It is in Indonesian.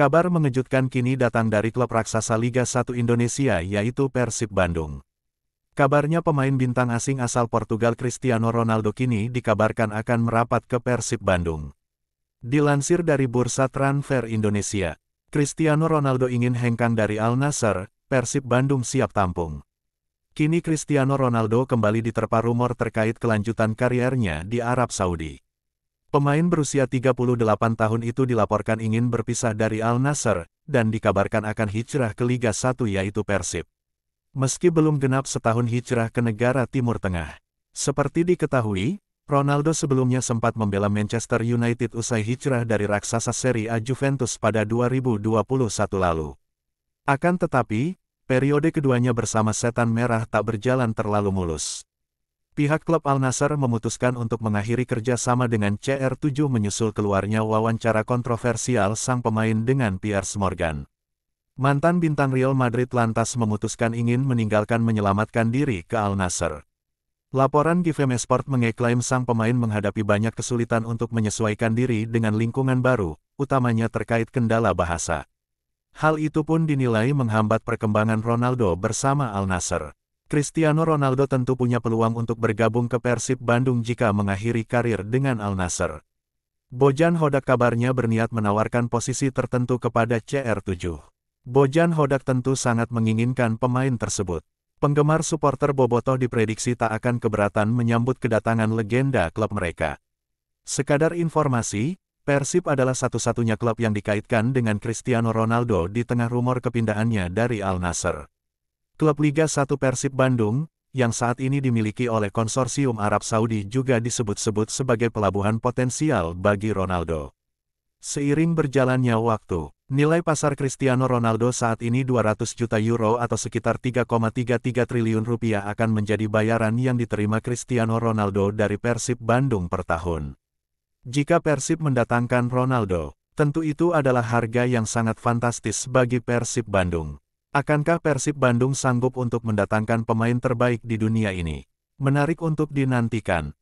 Kabar mengejutkan kini datang dari klub raksasa Liga 1 Indonesia yaitu Persib Bandung. Kabarnya pemain bintang asing asal Portugal Cristiano Ronaldo kini dikabarkan akan merapat ke Persib Bandung. Dilansir dari Bursa Transfer Indonesia, Cristiano Ronaldo ingin hengkang dari Al Nassr, Persib Bandung siap tampung. Kini Cristiano Ronaldo kembali diterpa rumor terkait kelanjutan kariernya di Arab Saudi. Pemain berusia 38 tahun itu dilaporkan ingin berpisah dari Al Nassr, dan dikabarkan akan hijrah ke Liga 1 yaitu Persib. Meski belum genap setahun hijrah ke negara Timur Tengah. Seperti diketahui, Ronaldo sebelumnya sempat membela Manchester United usai hijrah dari raksasa Serie A Juventus pada 2021 lalu. Akan tetapi, periode keduanya bersama Setan Merah tak berjalan terlalu mulus. Pihak klub Al Nassr memutuskan untuk mengakhiri kerjasama dengan CR7 menyusul keluarnya wawancara kontroversial sang pemain dengan Piers Morgan. Mantan bintang Real Madrid lantas memutuskan ingin meninggalkan menyelamatkan diri ke Al Nassr. Laporan GFM Sport mengeklaim sang pemain menghadapi banyak kesulitan untuk menyesuaikan diri dengan lingkungan baru, utamanya terkait kendala bahasa. Hal itu pun dinilai menghambat perkembangan Ronaldo bersama Al Nassr. Cristiano Ronaldo tentu punya peluang untuk bergabung ke Persib Bandung jika mengakhiri karir dengan Al Nassr. Bojan Hodak kabarnya berniat menawarkan posisi tertentu kepada CR7. Bojan Hodak tentu sangat menginginkan pemain tersebut. Penggemar supporter Bobotoh diprediksi tak akan keberatan menyambut kedatangan legenda klub mereka. Sekadar informasi, Persib adalah satu-satunya klub yang dikaitkan dengan Cristiano Ronaldo di tengah rumor kepindahannya dari Al Nassr. Klub Liga 1 Persib Bandung, yang saat ini dimiliki oleh konsorsium Arab Saudi juga disebut-sebut sebagai pelabuhan potensial bagi Ronaldo. Seiring berjalannya waktu, nilai pasar Cristiano Ronaldo saat ini 200 juta euro atau sekitar 3,33 triliun rupiah akan menjadi bayaran yang diterima Cristiano Ronaldo dari Persib Bandung per tahun. Jika Persib mendatangkan Ronaldo, tentu itu adalah harga yang sangat fantastis bagi Persib Bandung. Akankah Persib Bandung sanggup untuk mendatangkan pemain terbaik di dunia ini? Menarik untuk dinantikan.